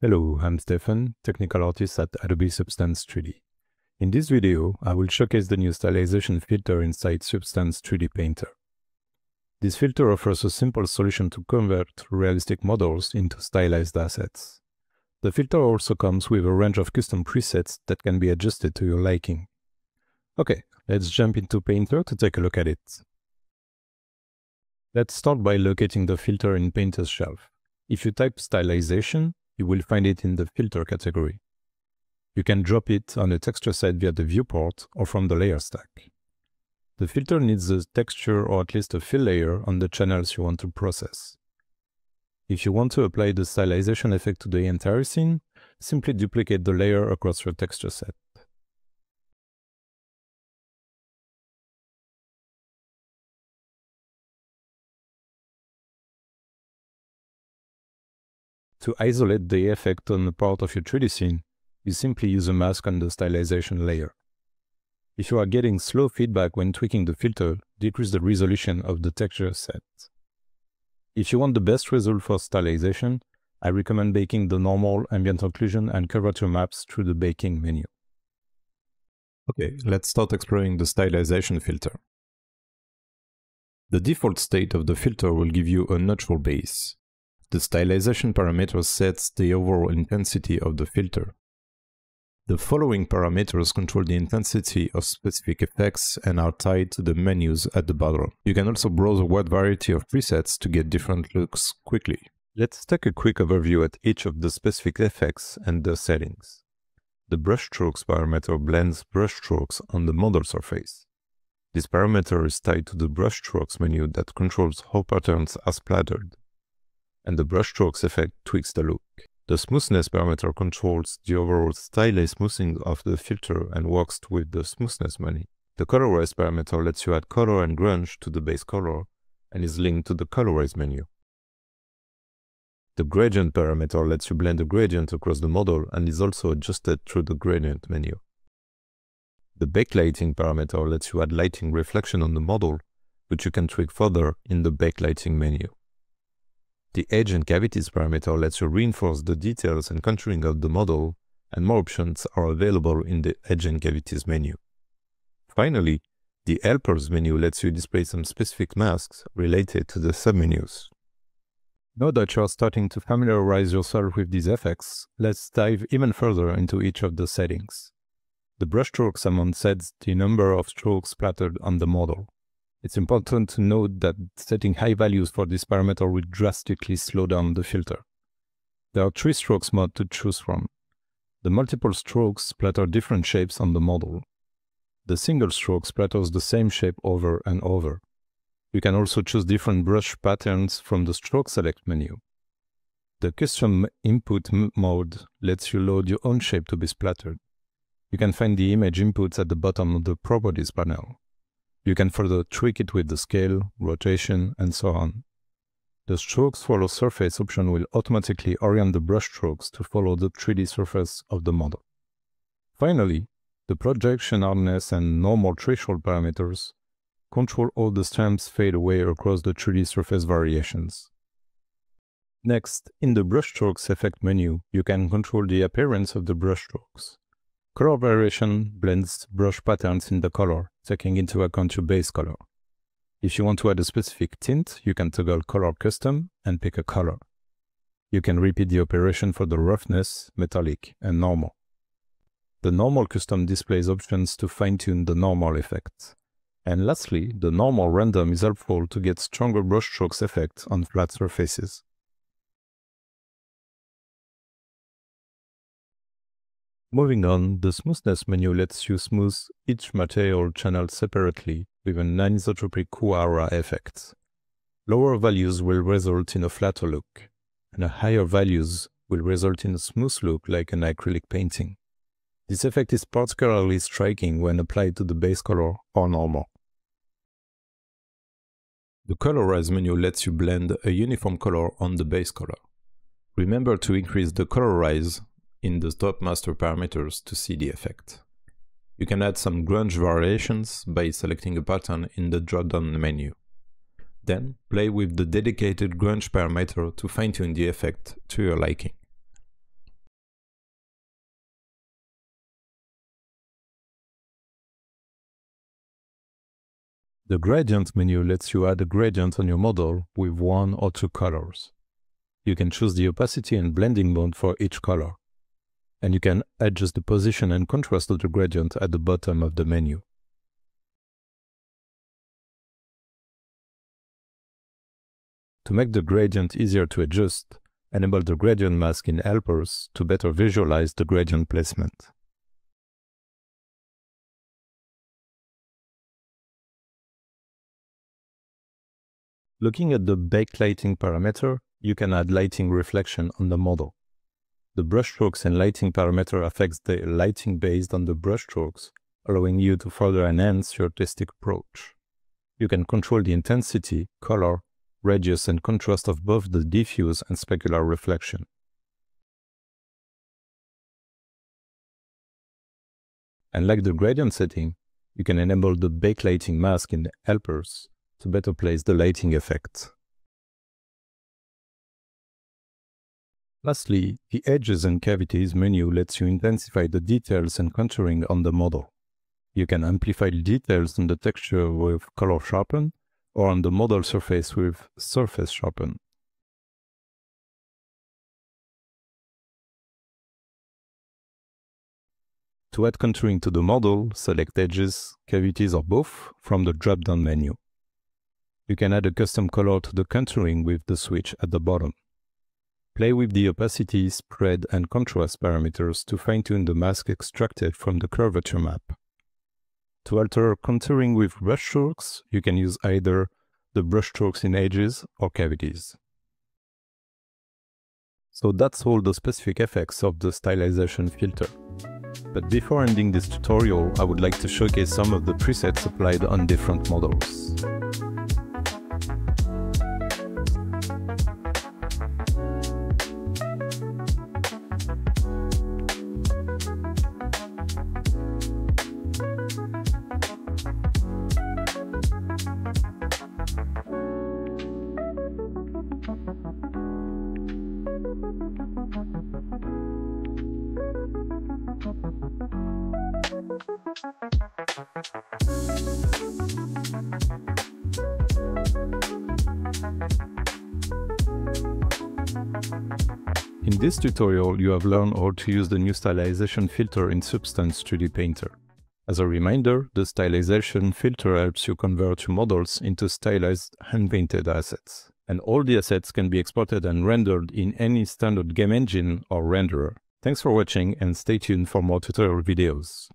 Hello, I'm Stefan, technical artist at Adobe Substance 3D. In this video, I will showcase the new stylization filter inside Substance 3D Painter. This filter offers a simple solution to convert realistic models into stylized assets. The filter also comes with a range of custom presets that can be adjusted to your liking. Okay, let's jump into Painter to take a look at it. Let's start by locating the filter in Painter's shelf. If you type stylization, you will find it in the filter category. You can drop it on a texture set via the viewport or from the layer stack. The filter needs a texture or at least a fill layer on the channels you want to process. If you want to apply the stylization effect to the entire scene, simply duplicate the layer across your texture set. To isolate the effect on a part of your 3D scene, you simply use a mask on the stylization layer. If you are getting slow feedback when tweaking the filter, decrease the resolution of the texture set. If you want the best result for stylization, I recommend baking the normal ambient occlusion and curvature maps through the baking menu. Okay, let's start exploring the stylization filter. The default state of the filter will give you a neutral base. The stylization parameter sets the overall intensity of the filter. The following parameters control the intensity of specific effects and are tied to the menus at the bottom. You can also browse a wide variety of presets to get different looks quickly. Let's take a quick overview at each of the specific effects and the settings. The brushstrokes parameter blends brushstrokes on the model surface. This parameter is tied to the brushstrokes menu that controls how patterns are splattered and the brushstrokes effect tweaks the look. The smoothness parameter controls the overall stylized smoothing of the filter and works with the smoothness menu. The colorize parameter lets you add color and grunge to the base color and is linked to the colorize menu. The gradient parameter lets you blend the gradient across the model and is also adjusted through the gradient menu. The baked lighting parameter lets you add lighting reflection on the model, which you can tweak further in the baked lighting menu. The edge and cavities parameter lets you reinforce the details and contouring of the model, and more options are available in the edge and cavities menu. Finally, the helpers menu lets you display some specific masks related to the submenus. Now that you are starting to familiarize yourself with these effects, let's dive even further into each of the settings. The brushstrokes amount sets the number of strokes splattered on the model. It's important to note that setting high values for this parameter will drastically slow down the filter. There are three strokes mode to choose from. The multiple strokes splatter different shapes on the model. The single stroke splatters the same shape over and over. You can also choose different brush patterns from the stroke select menu. The custom input mode lets you load your own shape to be splattered. You can find the image inputs at the bottom of the properties panel. You can further tweak it with the scale, rotation, and so on. The Strokes Follow Surface option will automatically orient the brush strokes to follow the 3D surface of the model. Finally, the projection hardness and normal threshold parameters control all the stamps fade away across the 3D surface variations. Next, in the brushstrokes effect menu, you can control the appearance of the brushstrokes. Color variation blends brush patterns in the color, taking into account your base color. If you want to add a specific tint, you can toggle Color Custom and pick a color. You can repeat the operation for the roughness, metallic, and normal. The normal custom displays options to fine-tune the normal effect. And lastly, the normal random is helpful to get stronger brushstrokes effect on flat surfaces. Moving on, the smoothness menu lets you smooth each material channel separately with an anisotropic Kuwahara effect. Lower values will result in a flatter look, and higher values will result in a smooth look like an acrylic painting. This effect is particularly striking when applied to the base color or normal. The Colorize menu lets you blend a uniform color on the base color. Remember to increase the Colorize in the top master parameters to see the effect. You can add some grunge variations by selecting a pattern in the drop-down menu. Then play with the dedicated grunge parameter to fine-tune the effect to your liking. The gradient menu lets you add a gradient on your model with one or two colors. You can choose the opacity and blending mode for each color. And you can adjust the position and contrast of the gradient at the bottom of the menu. To make the gradient easier to adjust, enable the gradient mask in helpers to better visualize the gradient placement. Looking at the baked lighting parameter, you can add lighting reflection on the model. The brushstrokes and lighting parameter affects the lighting based on the brushstrokes, allowing you to further enhance your artistic approach. You can control the intensity, color, radius and contrast of both the diffuse and specular reflection. And like the gradient setting, you can enable the baked lighting mask in the helpers to better place the lighting effect. Lastly, the Edges and Cavities menu lets you intensify the details and contouring on the model. You can amplify details on the texture with Color Sharpen or on the model surface with Surface Sharpen. To add contouring to the model, select Edges, Cavities or both from the drop-down menu. You can add a custom color to the contouring with the switch at the bottom. Play with the opacity, spread, and contrast parameters to fine-tune the mask extracted from the curvature map. To alter contouring with brushstrokes, you can use either the brushstrokes in edges or cavities. So that's all the specific effects of the stylization filter. But before ending this tutorial, I would like to showcase some of the presets applied on different models. In this tutorial, you have learned how to use the new stylization filter in Substance 3D Painter. As a reminder, the stylization filter helps you convert your models into stylized hand-painted assets. And all the assets can be exported and rendered in any standard game engine or renderer. Thanks for watching and stay tuned for more tutorial videos.